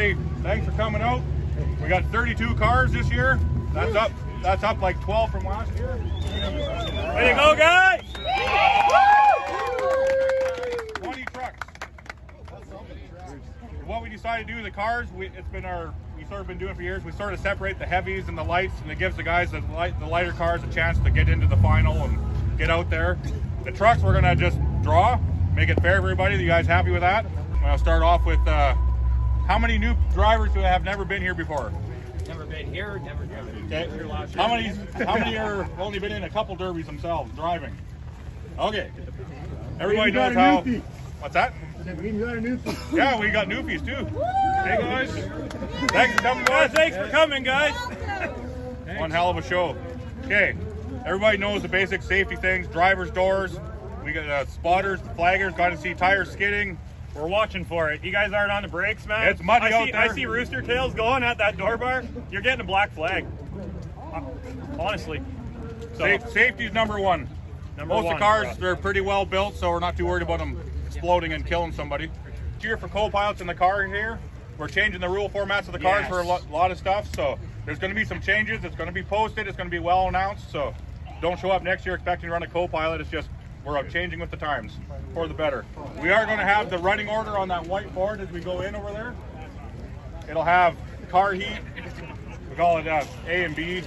Everybody, thanks for coming out. We got 32 cars this year. That's up. That's up like 12 from last year. Way to go, guys! 20 trucks. What we decided to do with the cars, we, it's been our we sort of been doing for years. We sort of separate the heavies and the lights, and it gives the guys the, light, the lighter cars a chance to get into the final and get out there. The trucks we're gonna just draw, make it fair for everybody. You guys happy with that? I'll start off with uh, how many new drivers do have never been here before? Never been here, never driven. Okay. Here last year. How many? How many are only been in a couple derbies themselves driving? Okay. Everybody knows how. newfie. What's that? We got a new Yeah, we got newfies too. Hey guys, thanks for coming, Yeah, guys. thanks for coming, guys. One hell of a show. Okay, everybody knows the basic safety things: drivers' doors. We got uh, spotters, flaggers. Got to see tires skidding. We're watching for it. You guys aren't on the brakes, man. It's muddy I out see, there. I see rooster tails going at that door bar. You're getting a black flag. Uh, Honestly. So, Sa- safety's number one. number Most one of the cars they're pretty well built, so we're not too worried about them exploding and killing somebody. Cheer for co-pilots in the car here. We're changing the rule formats of the cars for a Yes. lo- lot of stuff, so there's going to be some changes. It's going to be posted. It's going to be well announced. So don't show up next year expecting to run a co-pilot. It's just we're out changing with the times for the better. We are going to have the running order on that white board as we go in over there. It'll have car heat. We call it uh, A and B.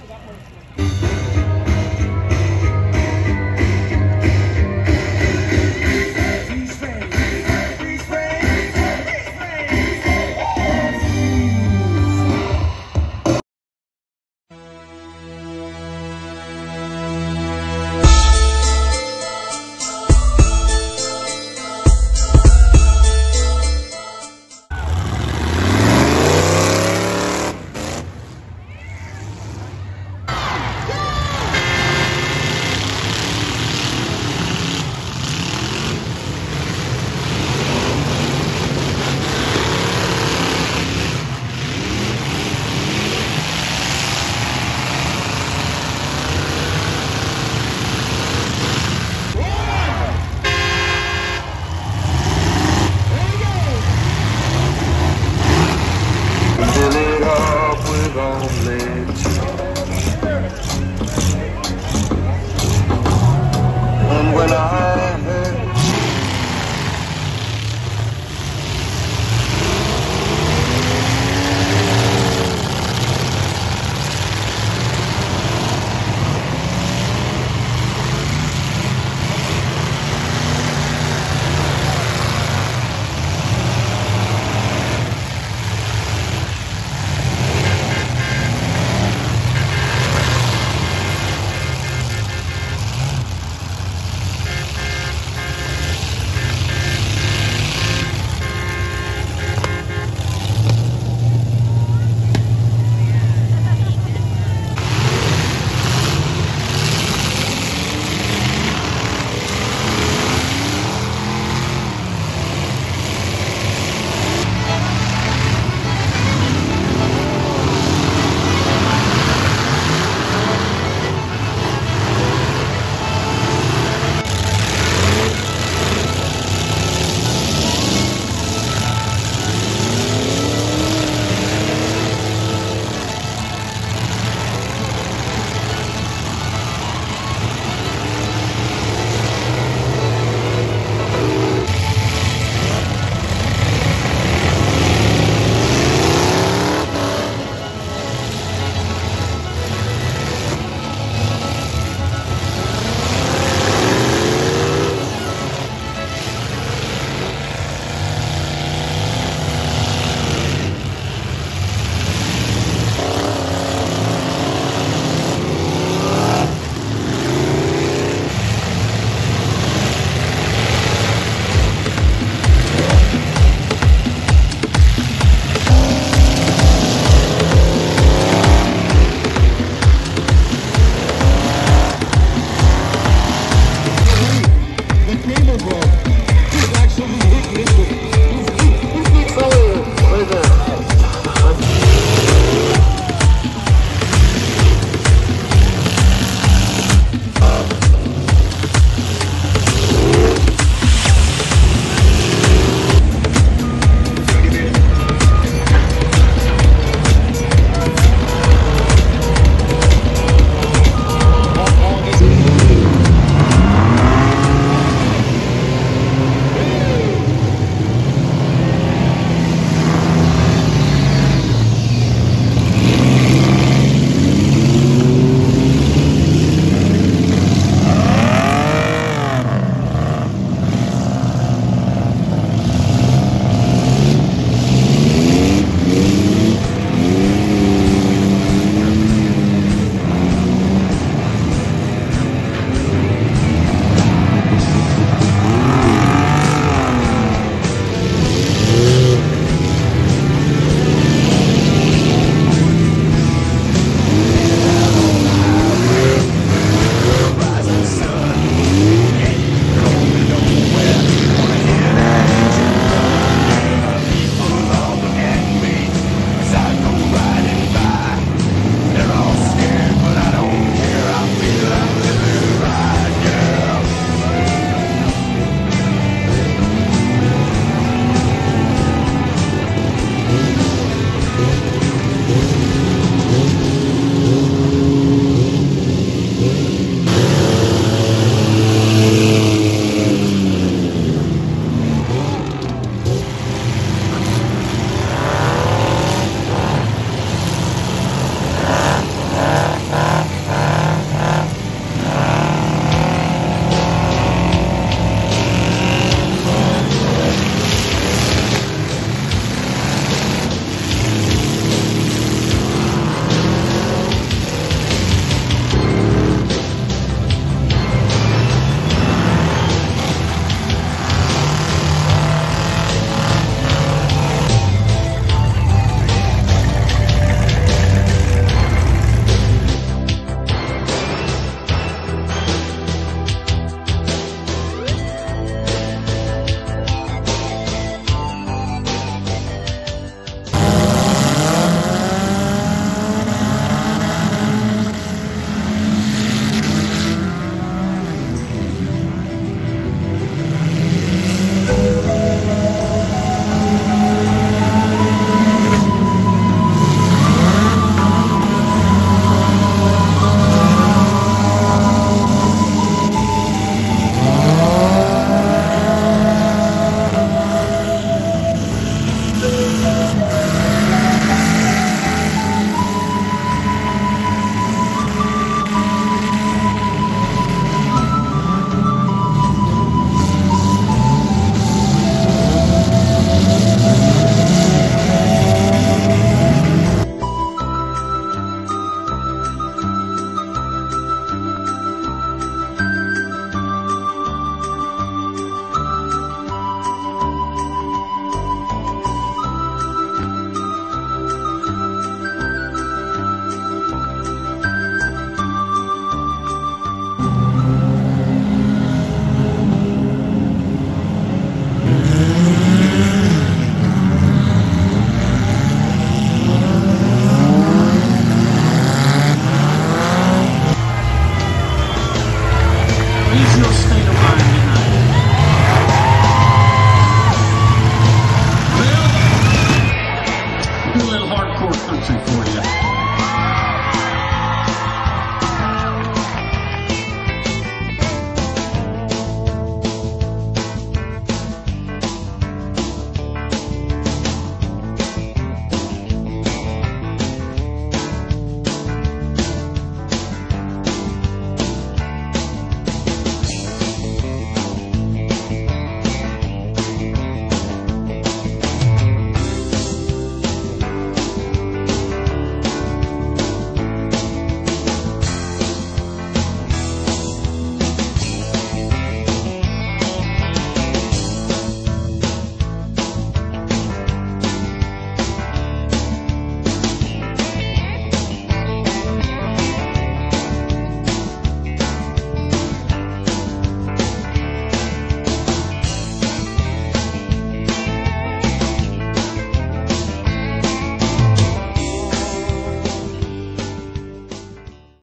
up with omelets. And when I